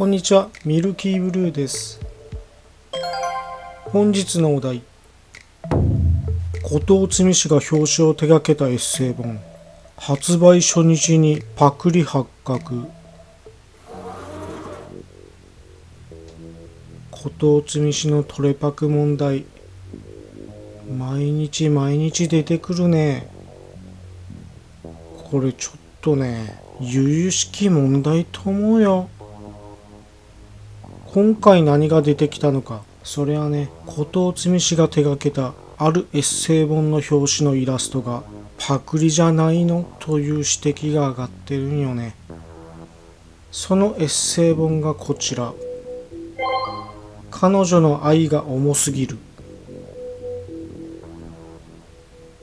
こんにちは、ミルキーブルーです。本日のお題。後藤摘氏が表紙を手掛けたエッセイ本。発売初日にパクリ発覚。後藤摘氏のトレパク問題。毎日毎日出てくるね。これちょっとね、由々しき問題と思うよ。今回何が出てきたのか。それはね、後藤摘氏が手掛けたあるエッセイ本の表紙のイラストがパクリじゃないの？という指摘が上がってるんよね。そのエッセイ本がこちら。彼女の愛が重すぎる。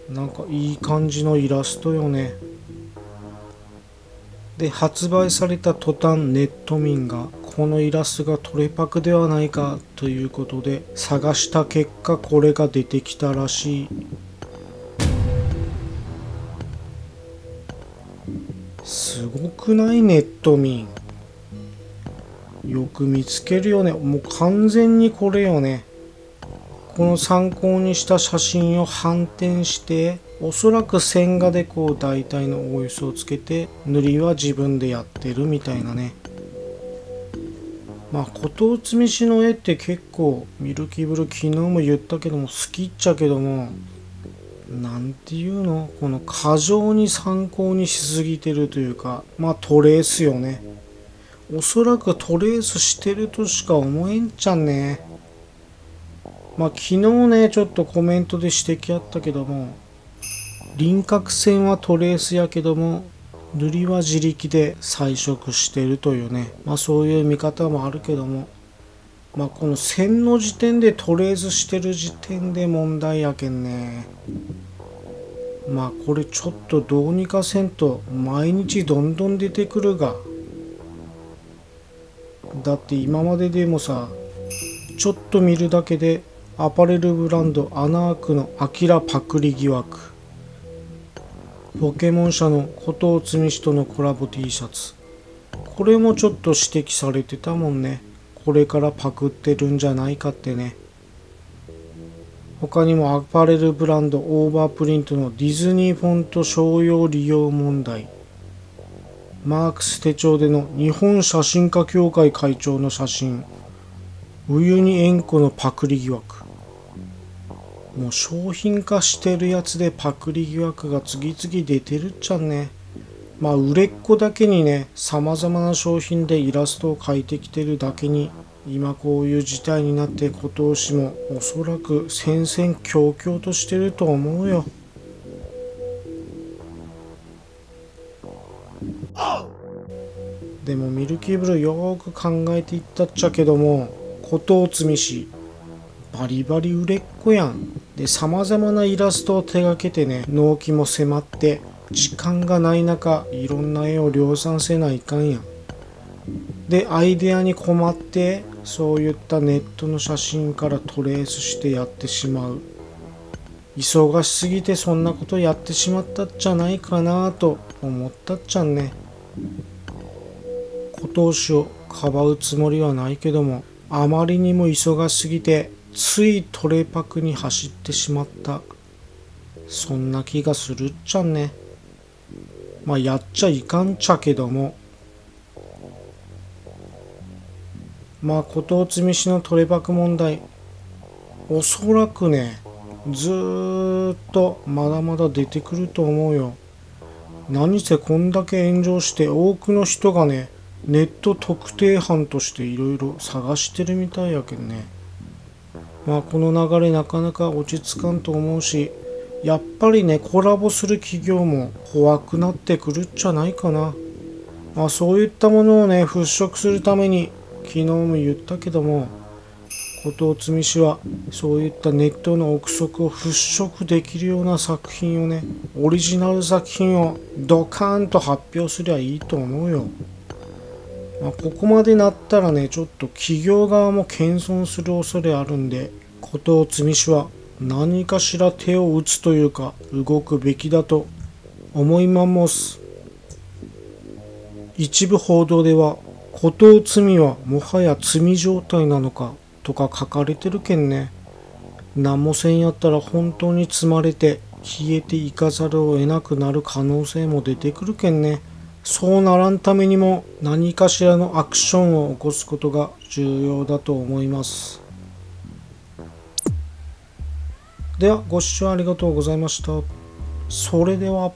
なんかいい感じのイラストよね。で発売された途端ネット民がこのイラストがトレパクではないかということで探した結果これが出てきたらしい。すごくない？ネット民。よく見つけるよね。もう完全にこれよね。この参考にした写真を反転しておそらく線画でこう大体のおおよそをつけて塗りは自分でやってるみたいなね。まあ後藤摘氏の絵って結構ミルキーブル昨日も言ったけども好きっちゃけどもなんていうの？この過剰に参考にしすぎてるというかまあトレースよね。おそらくトレースしてるとしか思えんちゃんね。まあ昨日ねちょっとコメントで指摘あったけども輪郭線はトレースやけども塗りは自力で彩色してるというね。まあそういう見方もあるけどもまあこの線の時点でトレースしてる時点で問題やけんね。まあこれちょっとどうにかせんと毎日どんどん出てくるが。だって今まででもさちょっと見るだけでアパレルブランドアナークのアキラパクリ疑惑。ポケモン社の後藤摘氏とのコラボ T シャツ。これもちょっと指摘されてたもんね。これからパクってるんじゃないかってね。他にもアパレルブランドオーバープリントのディズニーフォント商用利用問題。マークス手帳での日本写真家協会会長の写真。ウユニ塩湖のパクリ疑惑。もう商品化してるやつでパクリ疑惑が次々出てるっちゃね。まあ売れっ子だけにね、様々な商品でイラストを描いてきてるだけに、今こういう事態になって今年もおそらく戦々恐々としてると思うよ。でもミルキーブルよく考えていったっちゃけども、後藤摘氏、バリバリ売れっ子やん。で、様々なイラストを手掛けてね、納期も迫って、時間がない中、いろんな絵を量産せないかんやん。で、アイデアに困って、そういったネットの写真からトレースしてやってしまう。忙しすぎてそんなことやってしまったっちゃないかなと思ったっちゃんね。後藤氏をかばうつもりはないけども、あまりにも忙しすぎてついトレパクに走ってしまった。そんな気がするっちゃね。まあやっちゃいかんちゃけども。まあ後藤摘氏のトレパク問題。おそらくねずーっとまだまだ出てくると思うよ。何せこんだけ炎上して多くの人がねネット特定班としていろいろ探してるみたいやけんね。まあこの流れなかなか落ち着かんと思うしやっぱりねコラボする企業も怖くなってくるっちゃないかな。まあそういったものをね払拭するために昨日も言ったけども後藤摘氏はそういったネットの憶測を払拭できるような作品をねオリジナル作品をドカーンと発表すりゃいいと思うよ。まあ、ここまでなったらね、ちょっと企業側も謙遜する恐れあるんで、後藤摘氏は何かしら手を打つというか、動くべきだと思います。一部報道では、こと罪はもはや罪状態なのかとか書かれてるけんね。何もせんやったら本当に積まれて消えていかざるを得なくなる可能性も出てくるけんね。そうならんためにも何かしらのアクションを起こすことが重要だと思います。ではご視聴ありがとうございました。それでは。